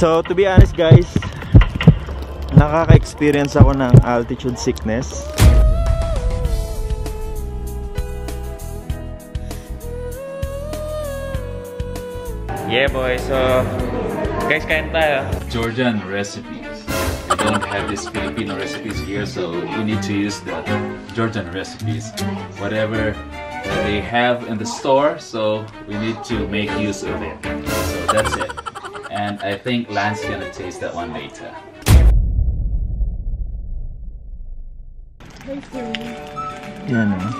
So, to be honest guys, nakaka-experience ako ng altitude sickness. Yeah boy, so guys kain tayo. Georgian recipes. We don't have these Filipino recipes here, so we need to use the Georgian recipes. Whatever they have in the store, so we need to make use of it. So that's it. And I think Lance gonna taste that one later. Yan oh.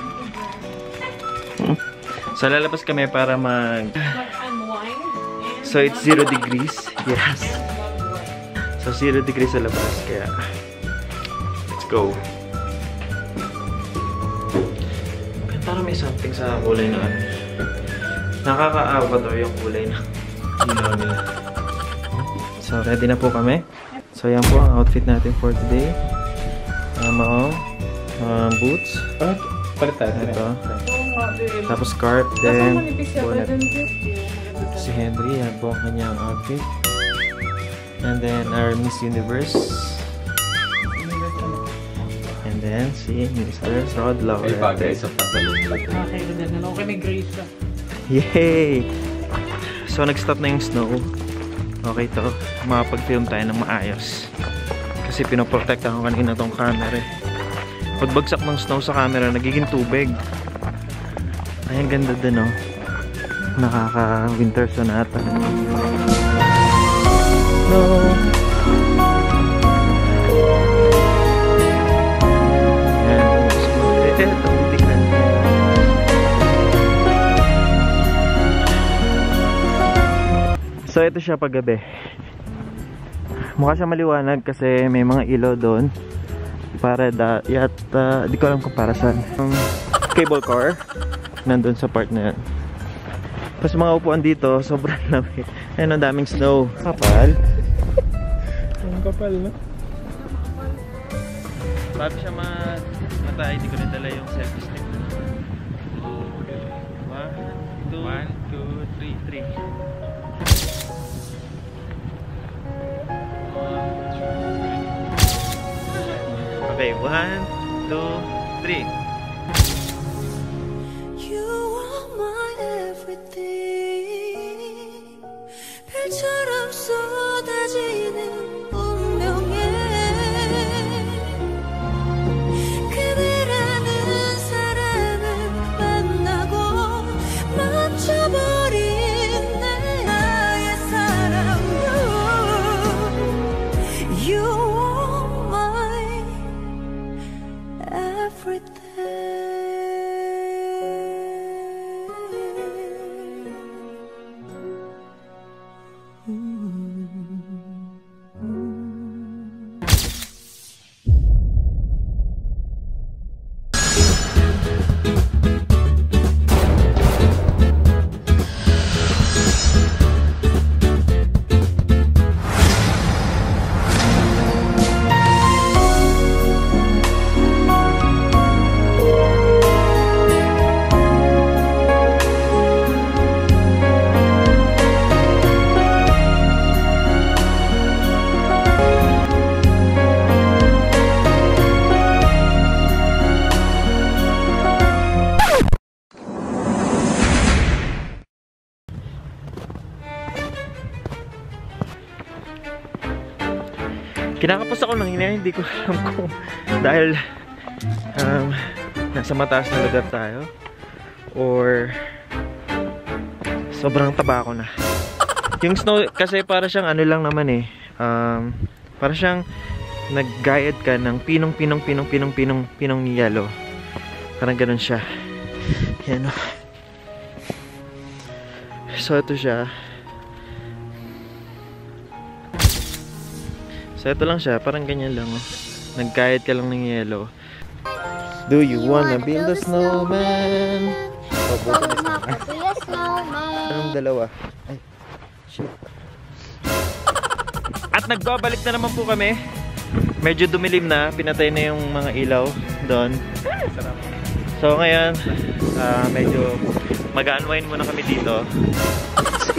Hmm. So lalabas kami para mag So it's 0 degrees. Yes. So 0 degrees sa labas kaya let's go. Parang may something sa kulay na ano. Nakakaawa daw yung kulay na ilaw nila. So ready na po kami. So yan po ang outfit natin for today. Tama oh. Um, boots. Palit tayo. Ito. Tapos scarf. Then, bonnet. Si Henry, yan po ang kanyang outfit. And then, our Miss Universe. And then, si Mr. Rod May bagay Laurette. sa pantalon lang. Okay, ganun. Okay, may grace ka. Yay! So, nag-stop na yung snow. Okay to. Makapag-film tayo ng maayos. Kasi pinoprotektahan ko kanina tong camera eh. Pagbagsak ng snow sa camera, nagiging tubig. Ay, ang ganda din oh. Nakaka-winter sonata. No. So ito siya paggabi. Mukha siya maliwanag kasi may mga ilaw doon. Para da yat uh, di ko alam kung para saan. Um, cable car nandun sa part na yan. Tapos mga upuan dito, sobrang lamig. Ayun, ang daming snow. Kapal. Ang kapal, no? Bago siya mat matay, hindi ko rin dala yung selfie stick. One, two, One, Okay, one, two, three. You are my everything Kinakapos ako ng ina, hindi ko alam kung dahil um, nasa mataas na lugar tayo or sobrang taba ko na. Yung snow kasi para siyang ano lang naman eh. Um, para siyang nag-guide ka ng pinong pinong pinong pinong pinong pinong yellow. Parang ganun siya. Yan o. So ito siya. So ito lang siya, parang ganyan lang oh. Nag-guide ka lang ng yellow. Do you wanna build a snowman? Oh, buto na snowman. Anong dalawa? Ay, shit. At nagbabalik na naman po kami. Medyo dumilim na, pinatay na yung mga ilaw doon. So ngayon, ah, medyo mag-unwind muna kami dito.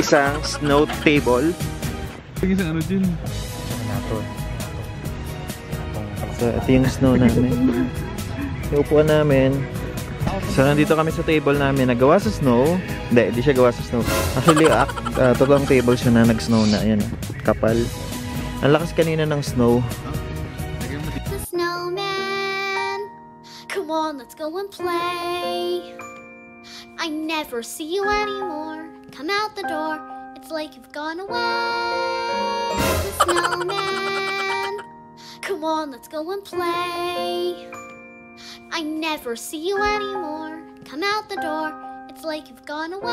Isang snow table. Sa ano dyan. So, ito yung snow namin. Yung upuan namin. So, nandito kami sa table namin. Nagawa sa snow. Hindi, hindi siya gawa sa snow. Actually, uh, uh, totoong table siya na nag-snow na. Ayan, kapal. Ang lakas kanina ng snow. The snowman. Come on, let's go and play. I never see you anymore. Come out the door. It's like you've gone away. The snowman. Come on, let's go and play. I never see you anymore. Come out the door. It's like you've gone away.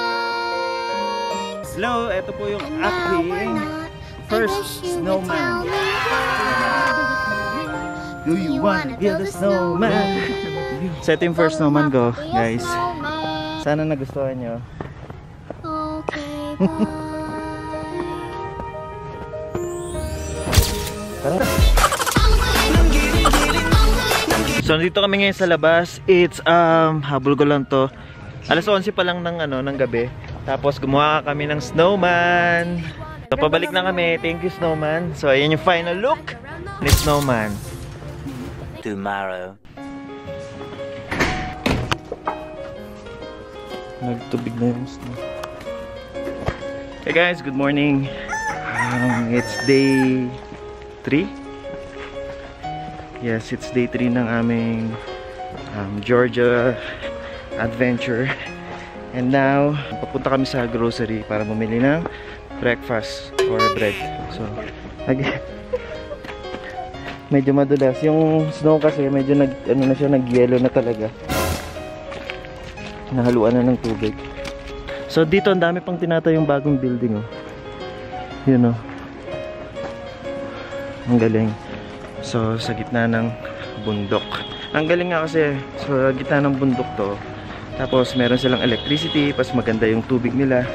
Hello, ito po yung And now we're aking first I wish you would snowman. tell me why. Do you wanna build a snowman? So, ito yung first snowman ko, a guys. snowman. Sana nagustuhan nyo. Okay, Tara. So, nandito kami ngayon sa labas. It's, um, habol ko lang to. Alas 11 pa lang ng, ano, ng gabi. Tapos, gumawa kami ng snowman. So, pabalik na kami. Thank you, snowman. So, ayan yung final look ni snowman. tomorrow. Nagtubig na yung snow. Hey guys, good morning. Um, it's day 3. Yes, it's day 3 ng aming um, Georgia adventure. And now, papunta kami sa grocery para bumili ng breakfast or bread. So, nag medyo madulas. Yung snow kasi medyo nag ano na siya, nag-yellow na talaga. Nahaluan na ng tubig. So dito ang dami pang tinatayong bagong building oh. Yun oh. Ang galing. So sa gitna ng bundok. Ang galing nga kasi sa gitna ng bundok to. Tapos meron silang electricity, pas maganda yung tubig nila.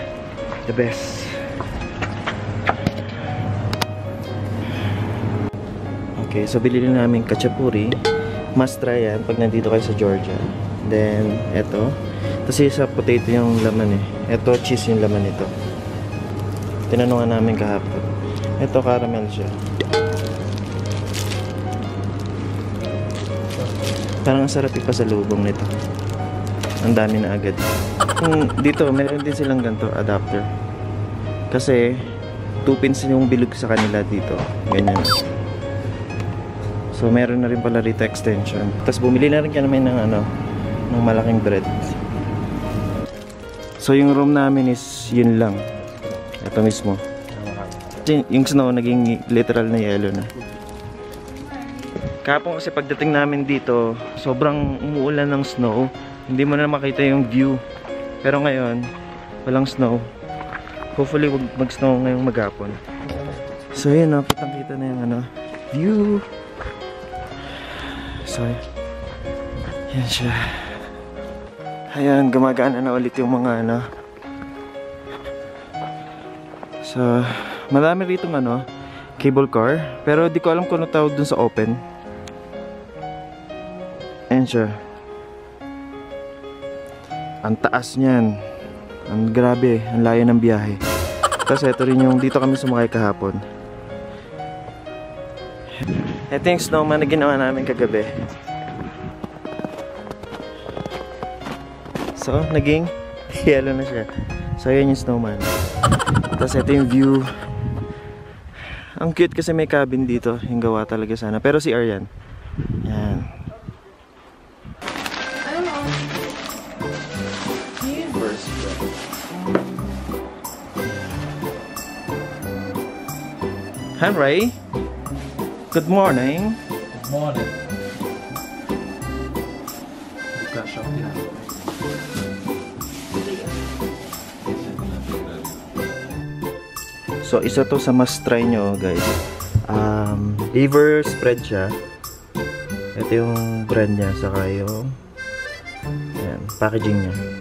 The best. Okay, so bilili namin kachapuri. Must try yan pag nandito kayo sa Georgia. Then, eto. Kasi sa potato yung laman eh. Eto, cheese yung laman nito. Tinanungan namin kahapon. Eto, caramel siya. Parang ang sarap ipasalubong nito. Ang dami na agad. Kung dito, meron din silang ganito, adapter. Kasi, 2 pins yung bilog sa kanila dito. Ganyan. So, meron na rin pala rito extension. Tapos, bumili na rin kami ng ano, ng malaking bread. So, yung room namin is yun lang. Ito mismo. Yung snow naging literal na yellow na. Kapon kasi pagdating namin dito, sobrang umuulan ng snow. Hindi mo na makita yung view. Pero ngayon, walang snow. Hopefully, wag mag-snow ngayong maghapon. So, yun, no, kitang kita na yung ano, view. So, yan siya. Ayan, gumagana na ulit yung mga ano. So, marami rito ano, cable car. Pero di ko alam kung ano tawag dun sa open. Ayan siya. Ang taas niyan. Ang grabe, ang layo ng biyahe. Tapos ito rin yung dito kami sumakay kahapon. Ito yung snowman na ginawa namin kagabi. So, naging yellow na siya. So, yun yung snowman. Tapos, ito yung view. Ang cute kasi may cabin dito. Yung gawa talaga sana. Pero si Aryan. Hi, Ray. Good morning. Good morning. Cash out din ako. So, isa to sa must try nyo, guys. Um, liver spread siya. Ito yung brand niya, saka yung ayan, packaging niya.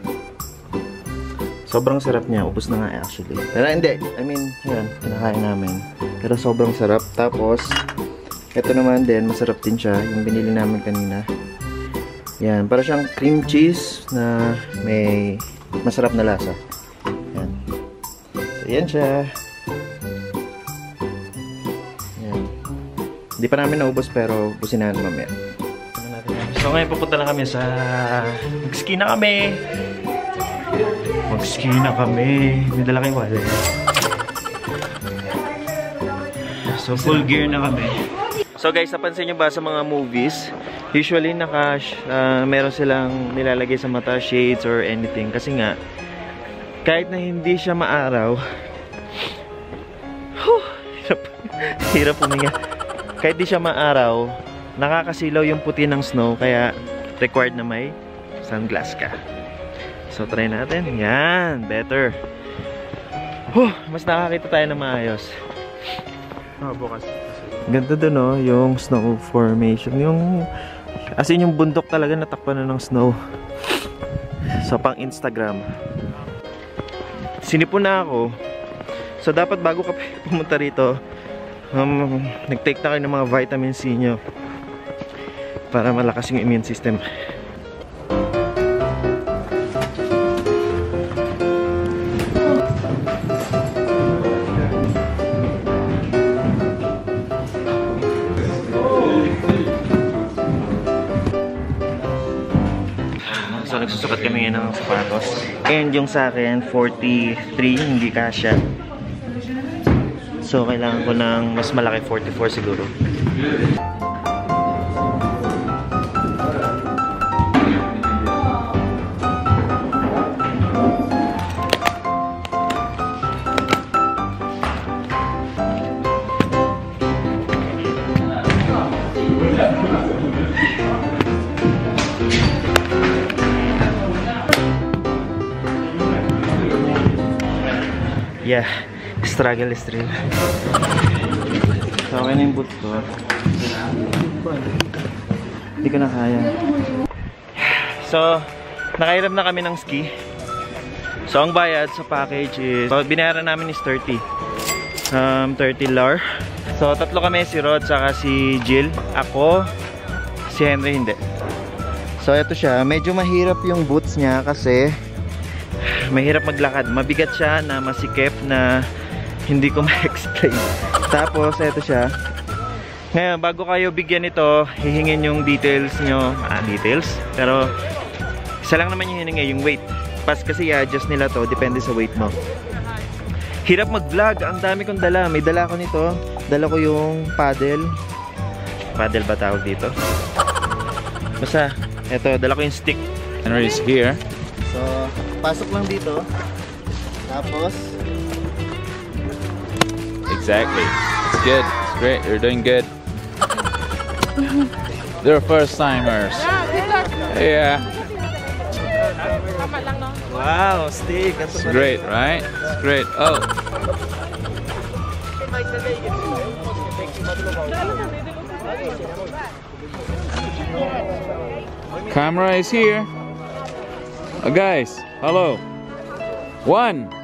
Sobrang sarap niya. Ubus na nga actually. Pero hindi. I mean, yan. Kinakain namin. Pero sobrang sarap. Tapos, ito naman din. Masarap din siya. Yung binili namin kanina. Yan. Para siyang cream cheese na may masarap na lasa. Yan. So, yan siya. Di pa namin naubos pero busin na mamaya. So ngayon pupunta na kami sa... Mag-ski na kami! Mag-ski na kami! May dala kayong wallet. So full gear na kami. So guys, napansin nyo ba sa mga movies, usually naka, ah, meron silang nilalagay sa mata, shades or anything. Kasi nga, kahit na hindi siya maaraw, Huh, hirap, hirap puminga. Kahit di siya maaraw, nakakasilaw yung puti ng snow, kaya required na may sunglass ka. So try natin. Yan, better. Huh, mas nakakita tayo ng maayos. Oh, bukas. Ganda dun oh, yung snow formation. Yung, as in yung bundok talaga natakpan na ng snow. So pang Instagram. Sinipon na ako. So dapat bago ka pumunta rito, um, nag-take na kayo ng mga vitamin C nyo. Para malakas yung immune system. Yung sa akin, 43, hindi kasha. So kailangan ko ng mas malaki, 44 siguro. Struggle is real. So, okay na yung boot ko. Hindi ko na kaya. So, nakairam na kami ng ski. So, ang bayad sa package is, so, binayaran namin is 30. Um, 30 lar. So, tatlo kami, si Rod, saka si Jill. Ako, si Henry hindi. So, ito siya. Medyo mahirap yung boots niya kasi mahirap maglakad. Mabigat siya na masikip na hindi ko ma-explain. Tapos, ito siya. Ngayon, bago kayo bigyan ito, hihingin yung details nyo. Ah, details? Pero, isa lang naman yung hiningi, yung weight. Pas kasi i-adjust nila to, depende sa weight mo. Hirap mag-vlog. Ang dami kong dala. May dala ko nito. Dala ko yung paddle. Paddle ba tawag dito? Basta, ito, dala ko yung stick. Henry is here. So, pasok lang dito. Tapos, Exactly. It's good. It's great. You're doing good. They're first timers. Yeah. wow, stick. Ito It's great, right? It's great. Oh. Camera is here. Uh, guys, hello. One.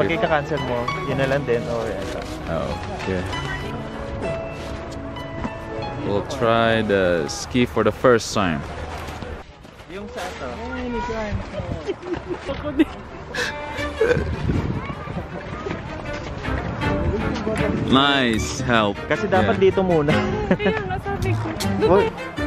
Pag ika-cancel mo, yun na lang din or ito. Okay. We'll try the ski for the first time. Yung sa ito. Nice help. Kasi dapat Yeah. dito muna. Uy. A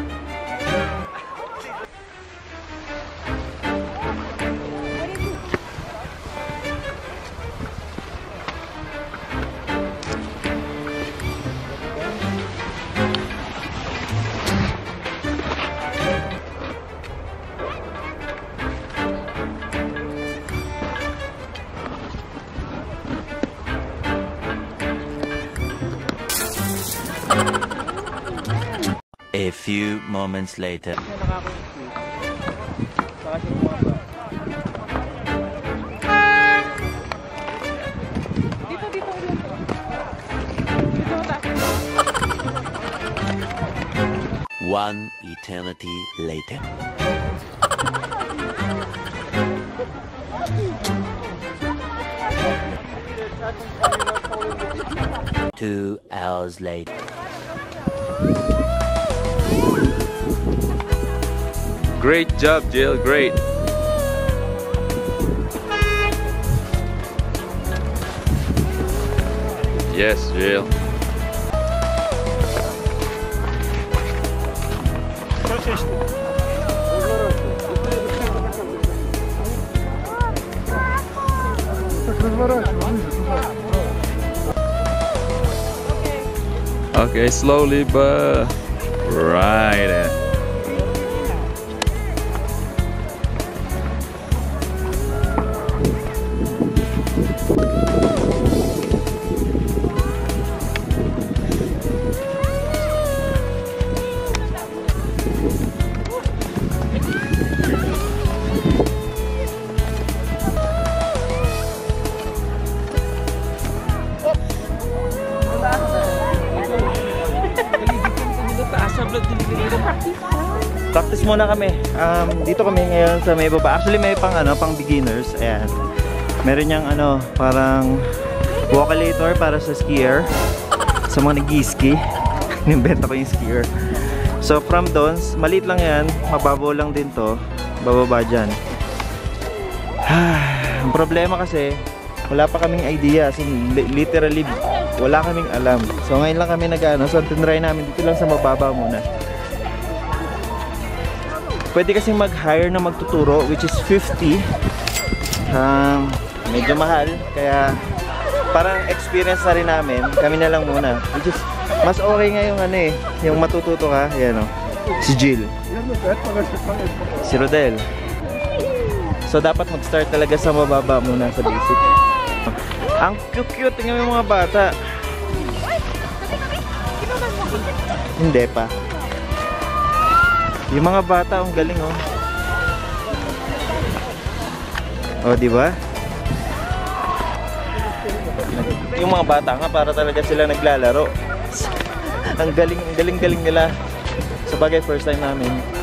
few moments later. One eternity later. Two hours later. Great job, Jill. Great. Yes, Jill. Okay, slowly, but right. Muna kami. Um, dito kami ngayon sa may baba. Actually may pang ano, pang beginners. Ayan. Meron niyang ano, parang walkalator para sa skier. Sa mga nag-ski. Nimbenta ko yung skier. So from doon, maliit lang yan. Mababaw lang din to. Bababa dyan. Ang problema kasi, wala pa kaming idea. Li- literally, wala kaming alam. So ngayon lang kami nag-ano. So tinry namin dito lang sa mababa muna. Pwede kasing mag-hire na magtuturo which is 50. Um, medyo mahal kaya parang experience na rin namin. Kami na lang muna. Which is mas okay nga yung ano eh, yung matututo ka, yan o. Si Jill. Si Rodel. So dapat mag-start talaga sa mababa muna sa basic. Ang cute-cute tingnan mo yung mga bata. Hindi pa. Yung mga bata, ang galing oh. Oh, di ba? Yung mga bata nga para talaga sila naglalaro. ang galing, galing-galing nila. Sa bagay, first time namin.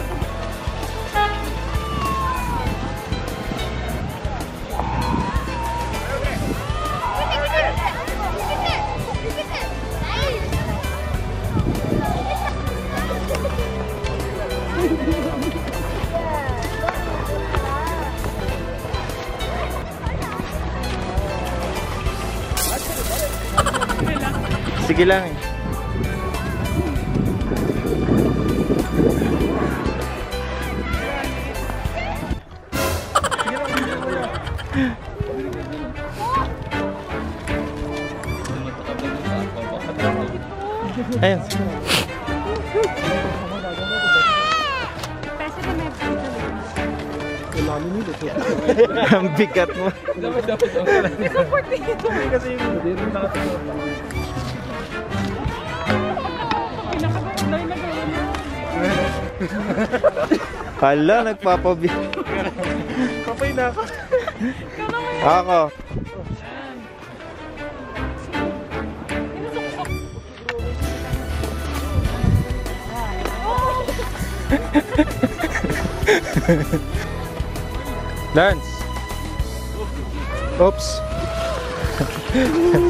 Sige lang eh. Ayun. Ang bigat mo. Hala, nagpapabi. Kapay na ako. Ako. Lance. Oops.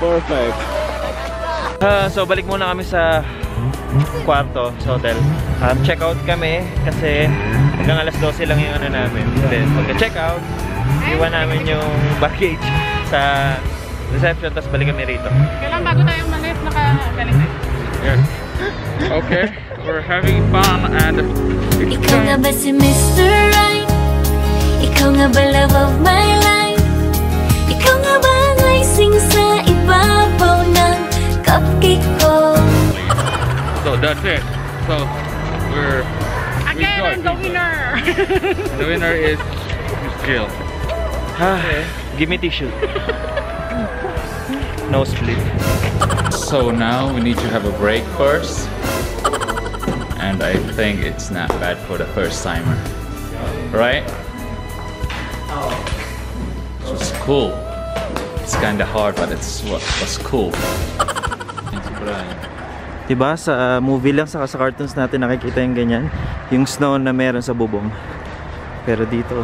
Perfect. Ah, so balik muna kami sa kwarto sa hotel. Um, check out kami kasi hanggang alas 12 lang yung ano namin. Then pagka-check out, iwan namin yung baggage sa reception tapos balik kami rito. Kailan bago tayong malis, nakagaling na. Okay, we're having fun and it's Ikaw nga ba si Mr. Right? Ikaw nga ba love of my life? Ikaw nga ba ang icing sa ibabaw ng cupcake ko? So that's it. So we're we Again, go And the winner! The winner is Jill. Ah, give me tissue. no split. So now we need to have a break first. And I think it's not bad for the first timer. Right? Cool. It's kinda hard, but it's what was cool. Thank you, Brian. Diba sa uh, movie lang saka sa cartoons natin nakikita yung ganyan. Yung snow na meron sa bubong. Pero dito,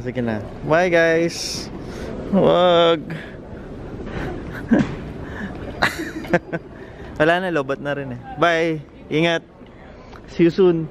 sige na. Bye guys! Wag! Wala na, lobat na rin eh. Bye! Ingat! See you soon!